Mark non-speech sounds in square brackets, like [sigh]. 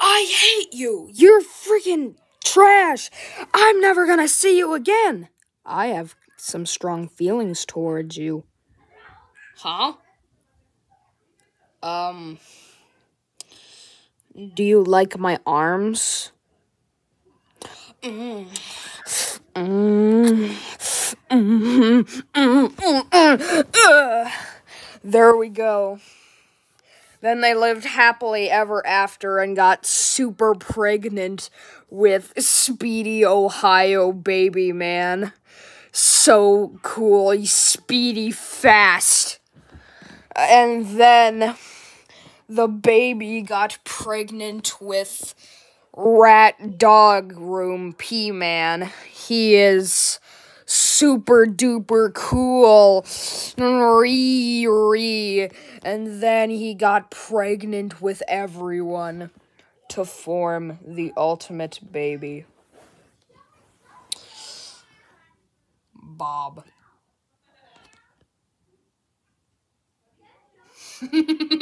I hate you. You're freaking trash. I'm never gonna see you again. I have some strong feelings towards you. Huh? Um. Do you like my arms? Mm. Mm. Mm. Mm. There we go. Then they lived happily ever after and got super pregnant with Speedy Ohio Baby Man. So cool. He's speedy fast. And then the baby got pregnant with Rat Dog Room P Man. He is super duper cool. Ree. And then he got pregnant with everyone to form the ultimate baby. Bob. [laughs]